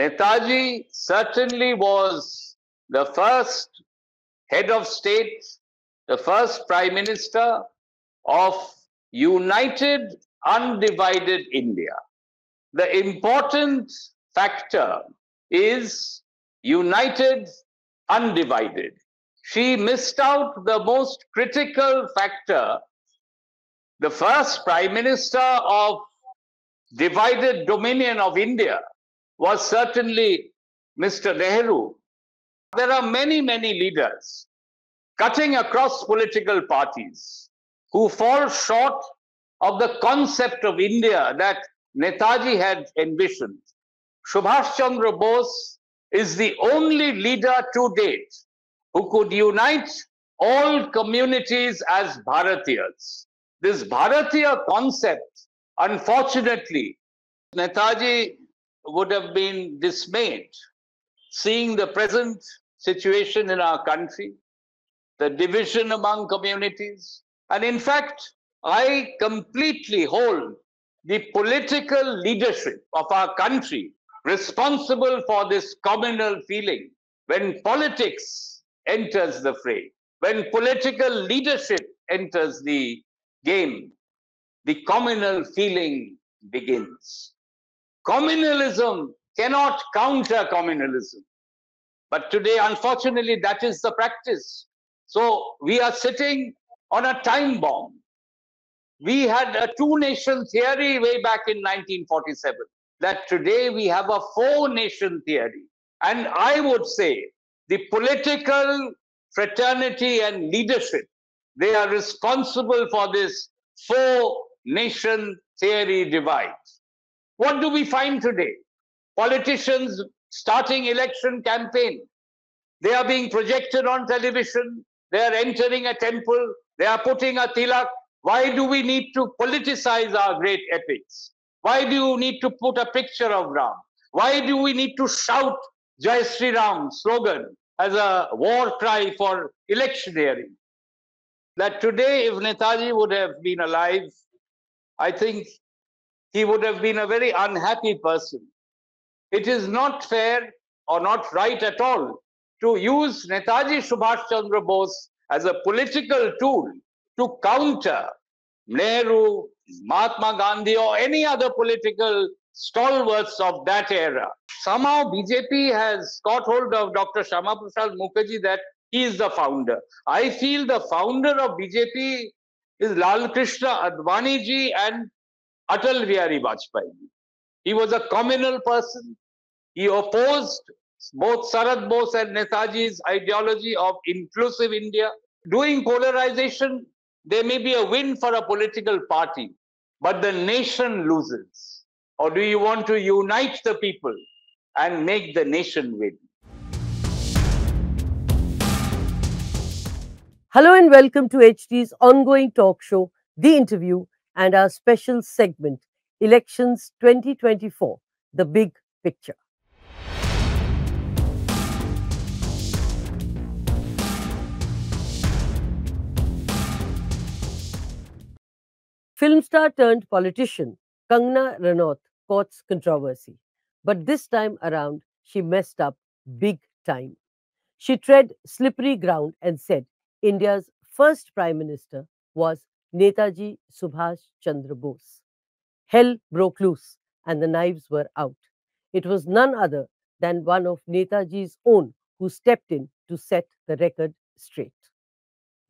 Netaji certainly was the first head of state, the first prime minister of united, undivided India. The important factor is united, undivided. She missed out the most critical factor. The first prime minister of divided dominion of India was certainly Mr. Nehru. There are many, many leaders cutting across political parties who fall short of the concept of India that Netaji had envisioned. Subhash Chandra Bose is the only leader to date who could unite all communities as Bharatiyas. This Bharatiya concept, unfortunately, Netaji would have been dismayed seeing the present situation in our country, the division among communities. And in fact, I completely hold the political leadership of our country responsible for this communal feeling when politics enters the fray, when political leadership enters the game, the communal feeling begins. Communalism cannot counter communalism. But today, unfortunately, that is the practice. So we are sitting on a time bomb. We had a two nation theory way back in 1947, that today we have a four nation theory. And I would say the political fraternity and leadership, they are responsible for this four nation theory divide. What do we find today? Politicians starting election campaign. They are being projected on television. They are entering a temple. They are putting a tilak. Why do we need to politicize our great epics? Why do you need to put a picture of Ram? Why do we need to shout Jai Sri Ram slogan as a war cry for electioneering? That today, if Netaji would have been alive, I think he would have been a very unhappy person. It is not fair or not right at all to use Netaji Subhash Chandra Bose as a political tool to counter Nehru, Mahatma Gandhi, or any other political stalwarts of that era. Somehow BJP has got hold of Dr. Shama Prasad Mukherjee that he is the founder. I feel the founder of BJP is Lal Krishna Advani ji and Atal Bihari Vajpayee. He was a communal person. He opposed both Sarat Bose and Netaji's ideology of inclusive India. Doing polarization, there may be a win for a political party, but the nation loses. Or do you want to unite the people and make the nation win? Hello and welcome to HT's ongoing talk show, The Interview, and our special segment, Elections 2024 The Big Picture. Film star turned politician Kangana Ranaut courts controversy, but this time around she messed up big time. She tread slippery ground and said India's first prime minister was Netaji Subhash Chandra Bose. Hell broke loose and the knives were out. It was none other than one of Netaji's own who stepped in to set the record straight.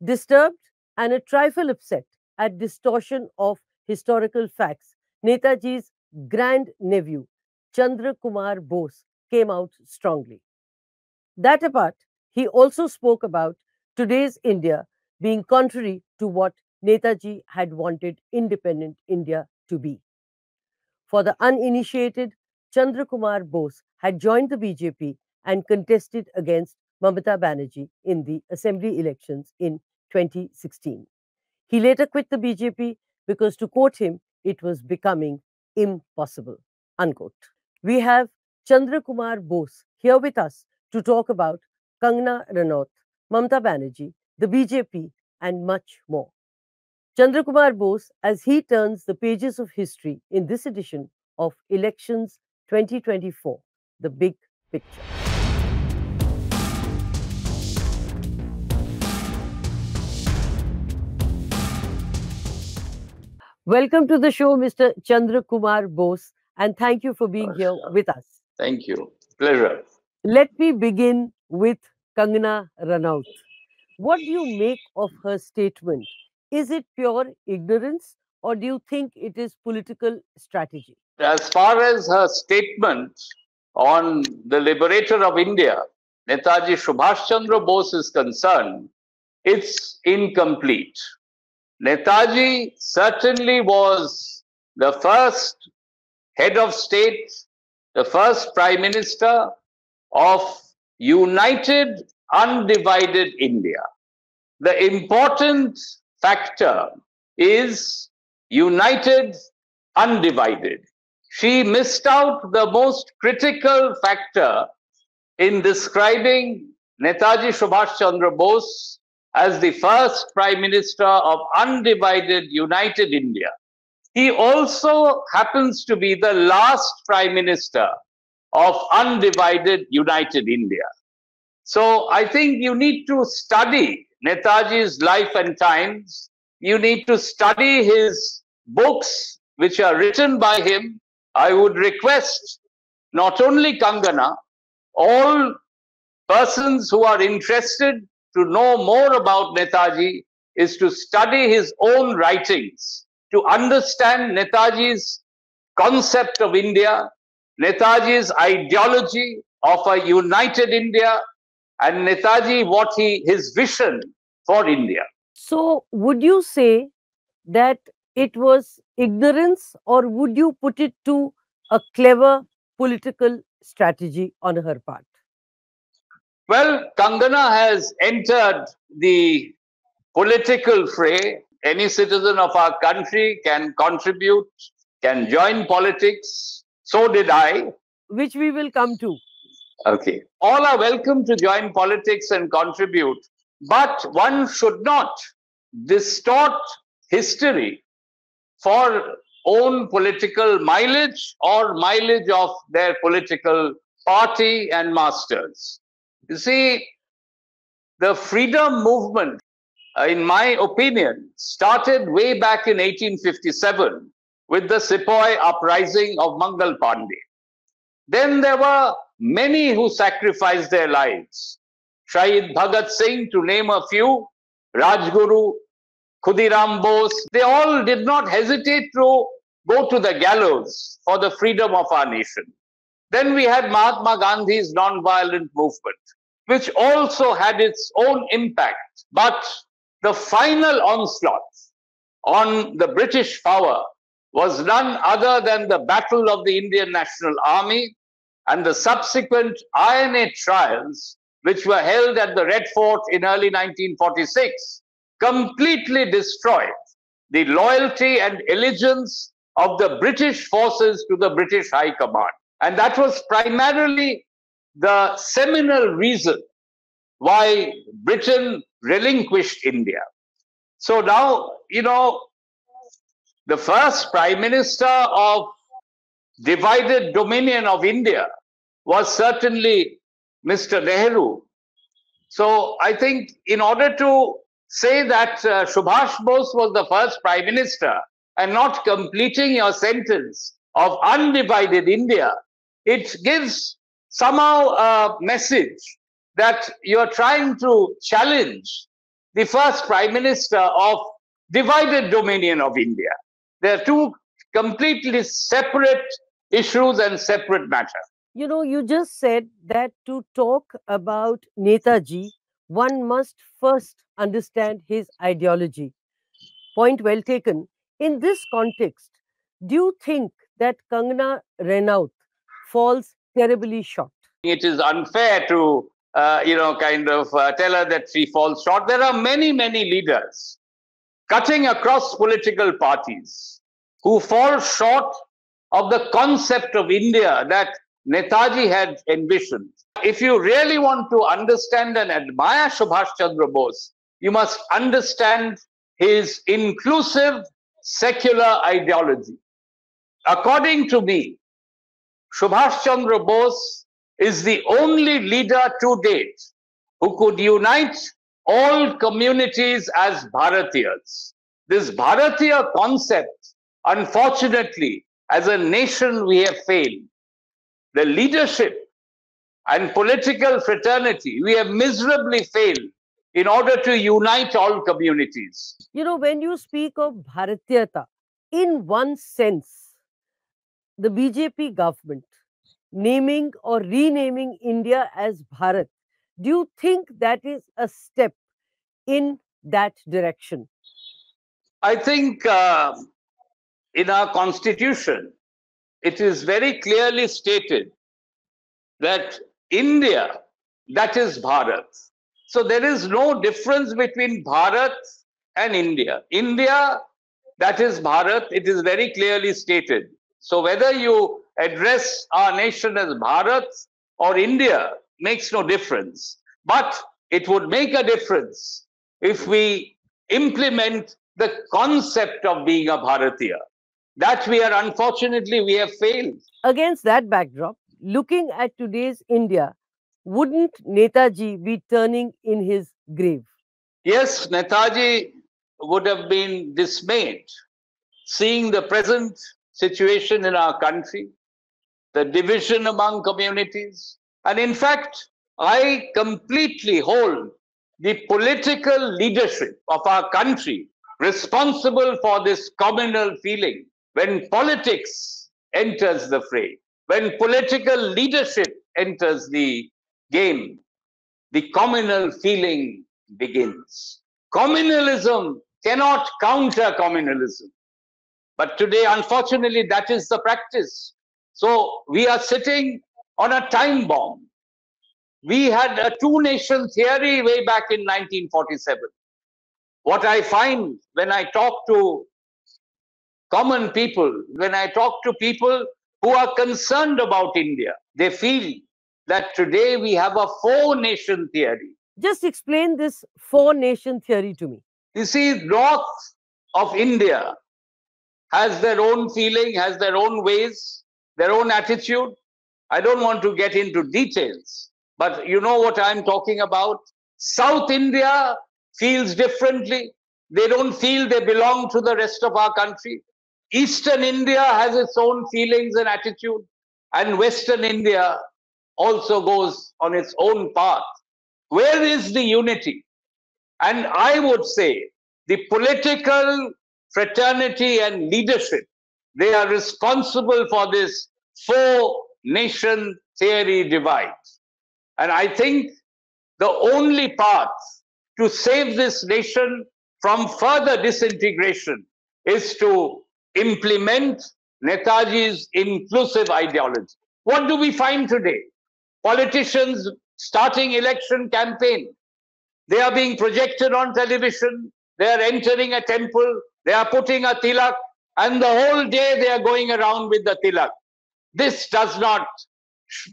Disturbed and a trifle upset at distortion of historical facts, Netaji's grand nephew, Chandra Kumar Bose, came out strongly. That apart, he also spoke about today's India being contrary to what Netaji had wanted independent India to be. For the uninitiated, Chandra Kumar Bose had joined the BJP and contested against Mamata Banerjee in the assembly elections in 2016. He later quit the BJP because, to quote him, it was becoming impossible. Unquote. We have Chandra Kumar Bose here with us to talk about Kangana Ranaut, Mamata Banerjee, the BJP, and much more. Chandra Kumar Bose, as he turns the pages of history in this edition of Elections 2024, the big picture. Welcome to the show, Mr. Chandra Kumar Bose, and thank you for being here with us. Thank you. Pleasure. Let me begin with Kangana Ranaut. What do you make of her statement? Is it pure ignorance or do you think it is political strategy? As far as her statement on the liberator of India, Netaji Subhash Chandra Bose is concerned, it's incomplete. Netaji certainly was the first head of state, the first prime minister of united, undivided India. The important factor is united, undivided. She missed out the most critical factor in describing Netaji Subhash Chandra Bose as the first Prime Minister of undivided, united India. He also happens to be the last Prime Minister of undivided, united India. So I think you need to study Netaji's life and times. You need to study his books, which are written by him. I would request not only Kangana, all persons who are interested to know more about Netaji is to study his own writings, to understand Netaji's concept of India, Netaji's ideology of a united India, and Netaji what he his vision for India. So, would you say that it was ignorance, or would you put it to a clever political strategy on her part? Well, Kangana has entered the political fray. Any citizen of our country can contribute, can join politics. So did I. Which we will come to. Okay. All are welcome to join politics and contribute, but one should not distort history for own political mileage or mileage of their political party and masters. You see, the freedom movement, uh, in my opinion, started way back in 1857 with the Sepoy uprising of Mangal Pandey. Then there were many who sacrificed their lives. Shahid Bhagat Singh, to name a few, Rajguru, Khudiram Bose, they all did not hesitate to go to the gallows for the freedom of our nation. Then we had Mahatma Gandhi's non-violent movement which also had its own impact. But the final onslaught on the British power was none other than the Battle of the Indian National Army and the subsequent INA trials, which were held at the Red Fort in early 1946, completely destroyed the loyalty and allegiance of the British forces to the British High Command. And that was primarily the seminal reason why Britain relinquished India. So now, you know, the first prime minister of divided dominion of India was certainly Mr. Nehru. So I think in order to say that uh, Subhash Bose was the first prime minister and not completing your sentence of undivided India, it gives somehow a message that you're trying to challenge the first prime minister of divided dominion of India. There are two completely separate issues and separate matter. You know, you just said that to talk about Netaji, one must first understand his ideology. Point well taken. In this context, do you think that Kangana Ranaut falls terribly short. It is unfair to, uh, you know, kind of uh, tell her that she falls short. There are many, many leaders cutting across political parties who fall short of the concept of India that Netaji had envisioned. If you really want to understand and admire Subhash Chandra Bose, you must understand his inclusive secular ideology. According to me, Subhash Chandra Bose is the only leader to date who could unite all communities as Bharatiyas. This Bharatiya concept, unfortunately, as a nation, we have failed. The leadership and political fraternity, we have miserably failed in order to unite all communities. You know, when you speak of Bharatiyata, in one sense, the BJP government naming or renaming India as Bharat, do you think that is a step in that direction? I think uh, in our constitution, it is very clearly stated that India, that is Bharat. So there is no difference between Bharat and India. India, that is Bharat, it is very clearly stated. So whether you address our nation as Bharat or India makes no difference. But it would make a difference if we implement the concept of being a Bharatiya. That we are unfortunately we have failed. Against that backdrop, looking at today's India, wouldn't Netaji be turning in his grave? Yes, Netaji would have been dismayed seeing the present situation in our country, the division among communities. And in fact, I completely hold the political leadership of our country responsible for this communal feeling when politics enters the fray, when political leadership enters the game, the communal feeling begins. Communalism cannot counter communalism. But today, unfortunately, that is the practice. So we are sitting on a time bomb. We had a two nation theory way back in 1947. What I find when I talk to common people, when I talk to people who are concerned about India, they feel that today we have a four nation theory. Just explain this four nation theory to me. You see, north of India has their own feeling, has their own ways, their own attitude. I don't want to get into details, but you know what I'm talking about. South India feels differently. They don't feel they belong to the rest of our country. Eastern India has its own feelings and attitude, and Western India also goes on its own path. Where is the unity? And I would say the political fraternity and leadership, they are responsible for this four nation theory divide. And I think the only path to save this nation from further disintegration is to implement Netaji's inclusive ideology. What do we find today? Politicians starting election campaign. They are being projected on television. They are entering a temple. They are putting a tilak. And the whole day they are going around with the tilak. This does not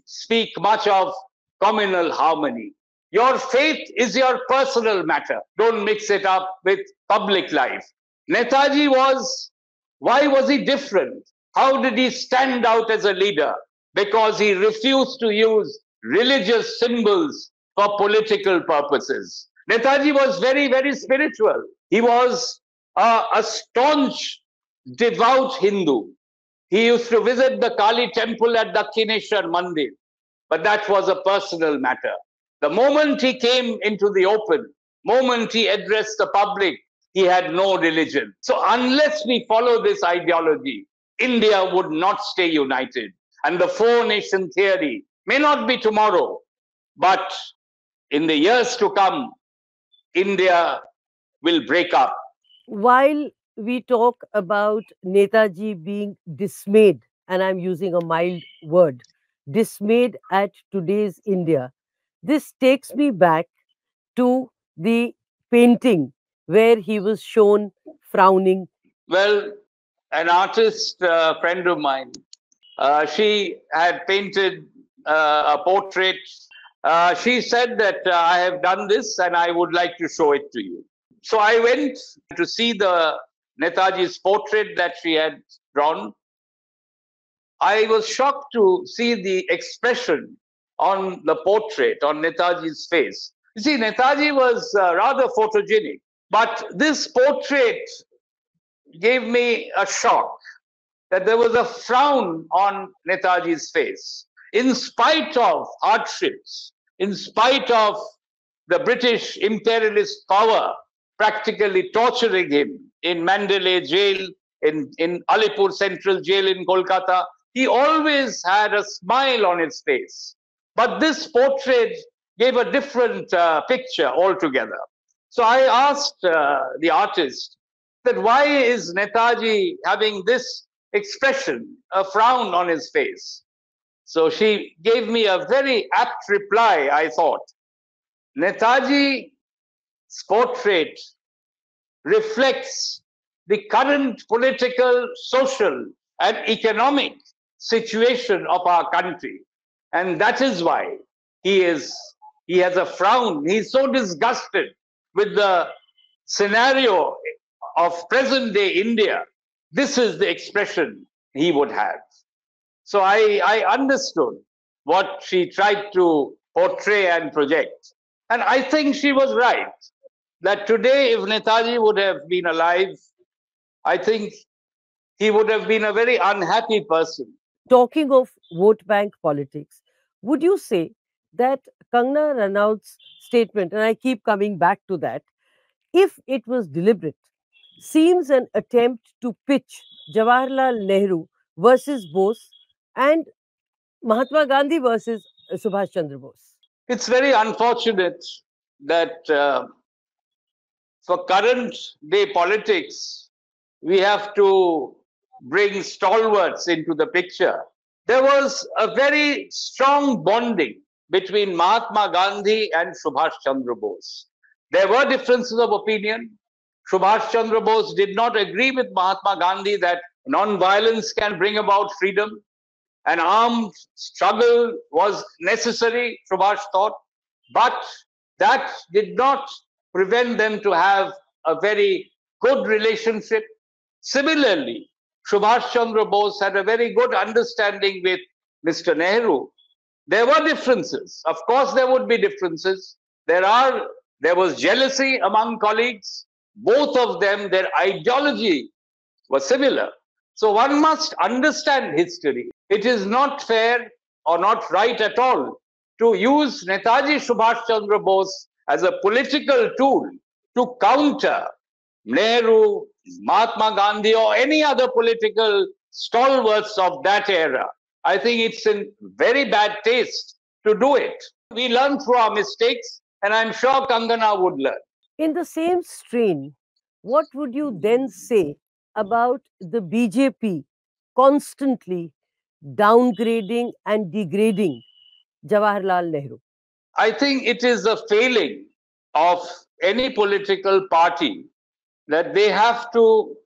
speak much of communal harmony. Your faith is your personal matter. Don't mix it up with public life. Netaji was, why was he different? How did he stand out as a leader? Because he refused to use religious symbols for political purposes. Netaji was very, very spiritual. He was uh, a staunch, devout Hindu. He used to visit the Kali temple at Dakshineshwar Mandir, but that was a personal matter. The moment he came into the open, moment he addressed the public, he had no religion. So unless we follow this ideology, India would not stay united. And the four nation theory may not be tomorrow, but in the years to come, India will break up. While we talk about Netaji being dismayed, and I'm using a mild word, dismayed at today's India, this takes me back to the painting where he was shown frowning. Well, an artist uh, friend of mine, uh, she had painted uh, a portrait. Uh, she said that uh, I have done this and I would like to show it to you. So I went to see the Netaji's portrait that she had drawn. I was shocked to see the expression on the portrait, on Netaji's face. You see, Netaji was uh, rather photogenic, but this portrait gave me a shock that there was a frown on Netaji's face. In spite of hardships, in spite of the British imperialist power practically torturing him in Mandalay jail, in, in Alipur Central Jail in Kolkata, he always had a smile on his face. But this portrait gave a different uh, picture altogether. So I asked uh, the artist that why is Netaji having this expression, a frown on his face? So she gave me a very apt reply, I thought. Netaji's portrait reflects the current political, social, and economic situation of our country. And that is why he is he has a frown. He's so disgusted with the scenario of present day India. This is the expression he would have. So I, I understood what she tried to portray and project. And I think she was right that today, if Netaji would have been alive, I think he would have been a very unhappy person. Talking of vote bank politics, would you say that Kangana Ranaut's statement, and I keep coming back to that, if it was deliberate, seems an attempt to pitch Jawaharlal Nehru versus Bose and Mahatma Gandhi versus Subhash Chandra Bose. It's very unfortunate that uh, for current day politics, we have to bring stalwarts into the picture. There was a very strong bonding between Mahatma Gandhi and Subhash Chandra Bose. There were differences of opinion. Subhash Chandra Bose did not agree with Mahatma Gandhi that non-violence can bring about freedom. An armed struggle was necessary, Subhash thought, but that did not prevent them to have a very good relationship. Similarly, Subhash Chandra Bose had a very good understanding with Mr. Nehru there were differences. Of course, there would be differences. There are there was jealousy among colleagues. Both of them, their ideology was similar. So one must understand history. It is not fair or not right at all to use Netaji Subhash Chandra Bose as a political tool to counter Nehru, Mahatma Gandhi, or any other political stalwarts of that era. I think it's in very bad taste to do it. We learn through our mistakes, and I'm sure Kangana would learn. In the same strain, what would you then say about the BJP constantly downgrading and degrading Jawaharlal Nehru? I think it is a failing of any political party that they have to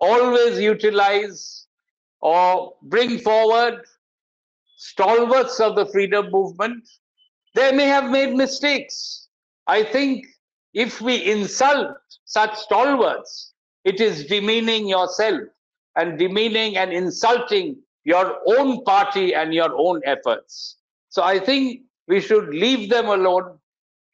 always utilize or bring forward stalwarts of the freedom movement, they may have made mistakes. I think if we insult such stalwarts, it is demeaning yourself and demeaning and insulting your own party and your own efforts. So I think we should leave them alone.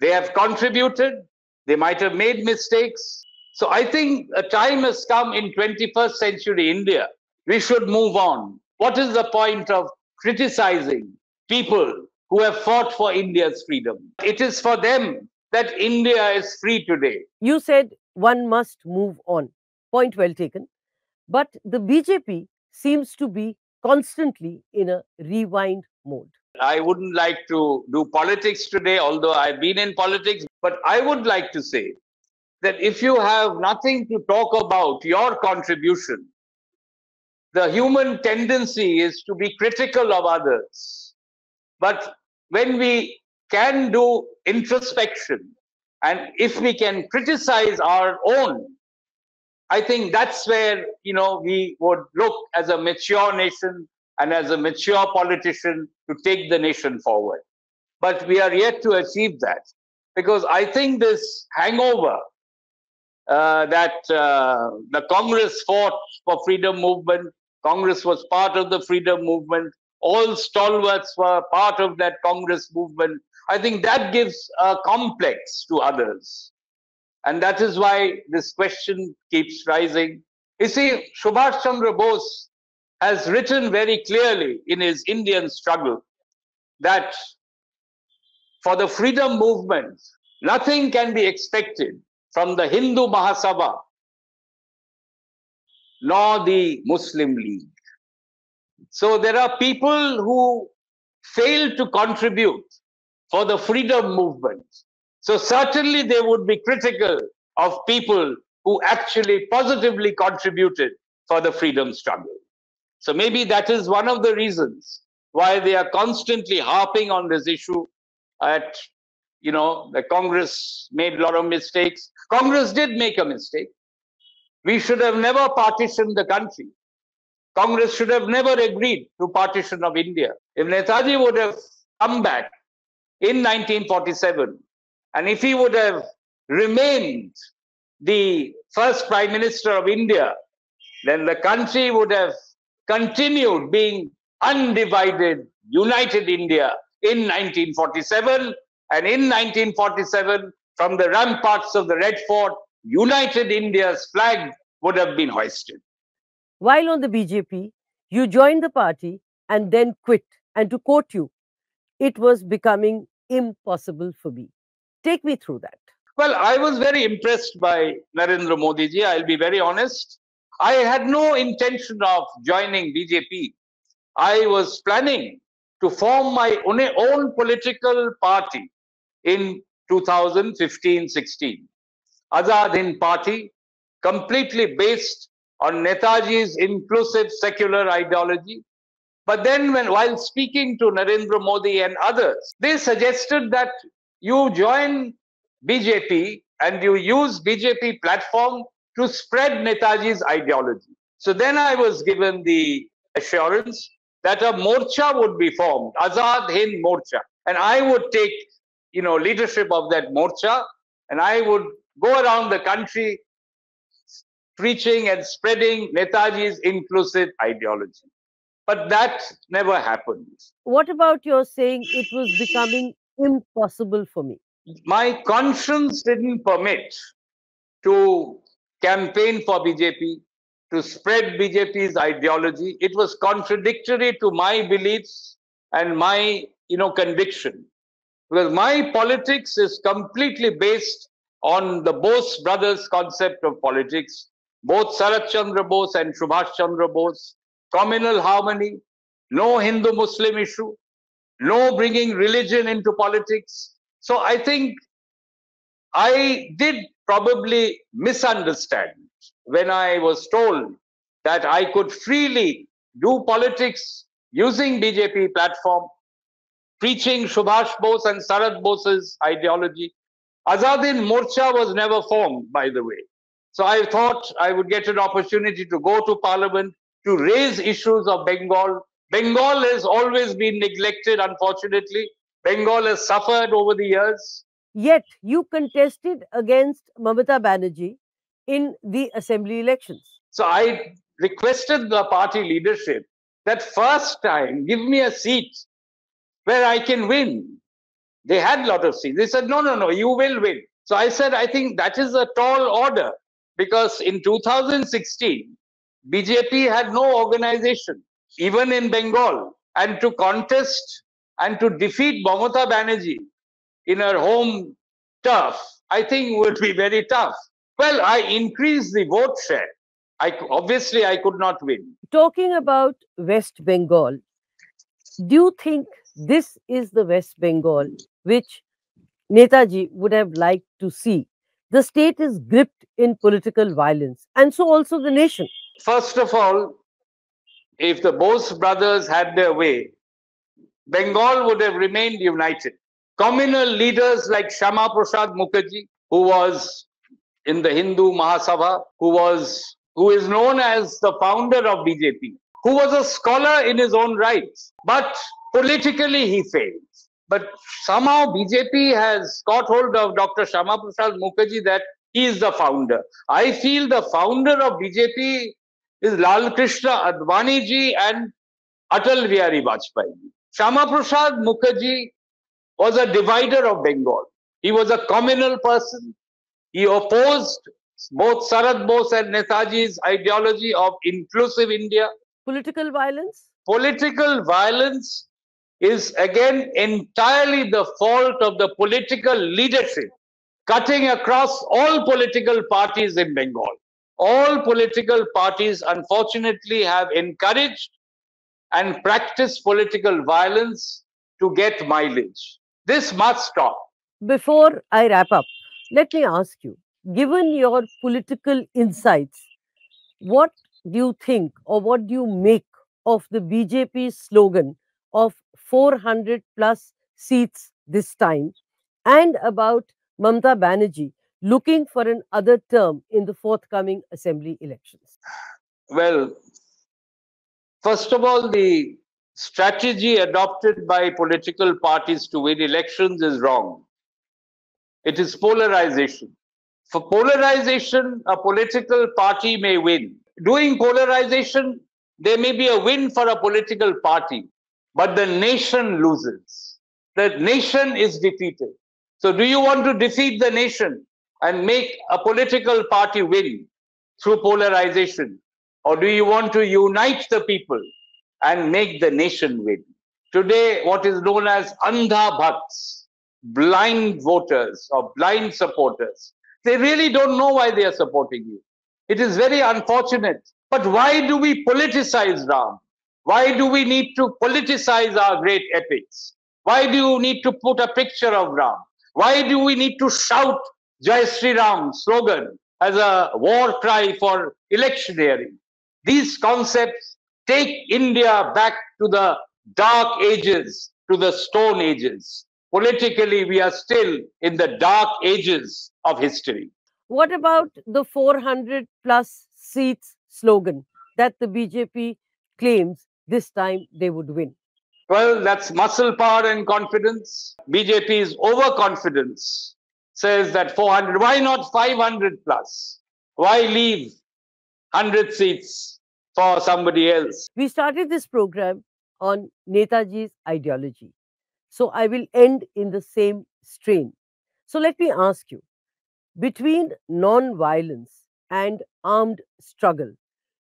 They have contributed, they might have made mistakes. So I think a time has come in 21st century India. We should move on. What is the point of criticizing people who have fought for India's freedom. It is for them that India is free today. You said one must move on. Point well taken. But the BJP seems to be constantly in a rewind mode. I wouldn't like to do politics today, although I've been in politics, but I would like to say that if you have nothing to talk about your contribution, the human tendency is to be critical of others. But when we can do introspection and if we can criticize our own, I think that's where you know we would look as a mature nation and as a mature politician to take the nation forward. But we are yet to achieve that because I think this hangover uh, that uh, the Congress fought for freedom movement Congress was part of the freedom movement. all stalwarts were part of that Congress movement. I think that gives a complex to others. And that is why this question keeps rising. You see, Subhash Chandra Bose has written very clearly in his Indian struggle that for the freedom movement, nothing can be expected from the Hindu Mahasabha nor the Muslim League. So there are people who fail to contribute for the freedom movement. So certainly they would be critical of people who actually positively contributed for the freedom struggle. So maybe that is one of the reasons why they are constantly harping on this issue at you know the congress made a lot of mistakes congress did make a mistake we should have never partitioned the country congress should have never agreed to partition of india if netaji would have come back in 1947 and if he would have remained the first prime minister of india then the country would have continued being undivided united india in 1947. And in 1947, from the ramparts of the Red Fort, United India's flag would have been hoisted. While on the BJP, you joined the party and then quit. And to quote you, it was becoming impossible for me. Take me through that. Well, I was very impressed by Narendra Modi ji. I'll be very honest. I had no intention of joining BJP. I was planning to form my own political party in 2015-16. Azad Hind Party, completely based on Netaji's inclusive secular ideology. But then when while speaking to Narendra Modi and others, they suggested that you join BJP and you use BJP platform to spread Netaji's ideology. So then I was given the assurance that a morcha would be formed, Azad Hind Morcha. And I would take, you know, leadership of that morcha and I would go around the country preaching and spreading Netaji's inclusive ideology. But that never happened. What about your saying it was becoming impossible for me? My conscience didn't permit to campaign for BJP to spread BJP's ideology. It was contradictory to my beliefs and my you know conviction. Because my politics is completely based on the Bose brothers concept of politics, both Sarat Chandra Bose and Subhash Chandra Bose, communal harmony, no Hindu-Muslim issue, no bringing religion into politics. So I think I did probably misunderstand when I was told that I could freely do politics using BJP platform, preaching Subhash Bose and Sarat Bose's ideology. Azad Hind Morcha was never formed, by the way. So I thought I would get an opportunity to go to parliament to raise issues of Bengal. Bengal has always been neglected, unfortunately. Bengal has suffered over the years. Yet you contested against Mamata Banerjee in the assembly elections. So I requested the party leadership that first time give me a seat where I can win. They had a lot of seats. They said, no, no, no, you will win. So I said, I think that is a tall order because in 2016, BJP had no organization, even in Bengal. And to contest and to defeat Mamata Banerjee in her home turf, I think would be very tough. Well, I increased the vote share. I obviously I could not win. Talking about West Bengal, do you think this is the West Bengal which Netaji would have liked to see? The state is gripped in political violence, and so also the nation. First of all, if the Bose brothers had their way, Bengal would have remained united. Communal leaders like Shama Prasad Mukherjee, who was in the Hindu Mahasabha, who was who is known as the founder of BJP, who was a scholar in his own right, but politically he failed. But somehow BJP has got hold of Dr. Shama Prasad Mukherjee that he is the founder. I feel the founder of BJP is Lal Krishna Advani ji and Atal Bihari Vajpayee. Shama Prasad Mukherjee was a divider of Bengal. He was a communal person. He opposed both Sarat Bose and Netaji's ideology of inclusive India. Political violence? Political violence is again entirely the fault of the political leadership cutting across all political parties in Bengal. All political parties, unfortunately, have encouraged and practiced political violence to get mileage. This must stop. Before I wrap up, let me ask you given your political insights, what do you think or what do you make of the BJP slogan of 400 plus seats this time and about Mamata Banerjee looking for an other term in the forthcoming assembly elections? Well, first of all, the strategy adopted by political parties to win elections is wrong. It is polarization. For polarization, a political party may win. Doing polarization, there may be a win for a political party, but the nation loses. The nation is defeated. So, do you want to defeat the nation and make a political party win through polarization? Or do you want to unite the people and make the nation win? Today, what is known as Andha blind voters or blind supporters, they really don't know why they are supporting you. It is very unfortunate. But why do we politicize Ram? Why do we need to politicize our great epics? Why do you need to put a picture of Ram? Why do we need to shout Jai Sri Ram slogan as a war cry for electioneering? These concepts take India back to the dark ages, to the stone ages. Politically, we are still in the dark ages of history. What about the 400 plus seats slogan that the BJP claims this time they would win? Well, that's muscle power and confidence. BJP's overconfidence says that 400, why not 500 plus? Why leave 100 seats for somebody else? We started this program on Netaji's ideology. So I will end in the same strain. So let me ask you between non violence and armed struggle,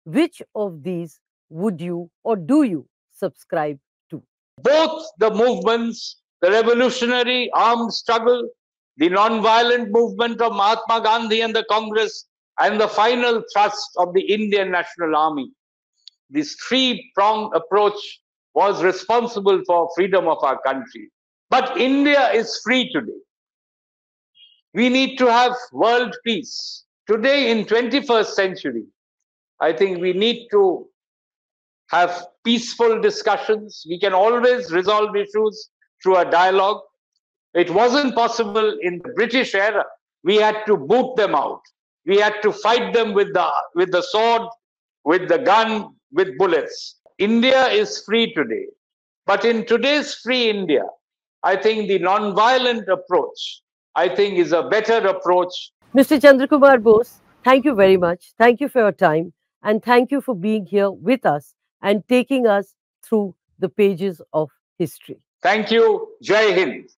which of these would you or do you subscribe to? Both the movements, the revolutionary armed struggle, the non-violent movement of Mahatma Gandhi and the Congress, and the final thrust of the Indian National Army. This three-pronged approach was responsible for freedom of our country. But India is free today. We need to have world peace. Today in 21st century, I think we need to have peaceful discussions. We can always resolve issues through a dialogue. It wasn't possible in the British era. We had to boot them out. We had to fight them with the with the sword, with the gun, with bullets. India is free today. But in today's free India, I think the non-violent approach, I think is a better approach. Mr. Chandrakumar Bose, thank you very much. Thank you for your time and thank you for being here with us and taking us through the pages of history. Thank you. Jai Hind.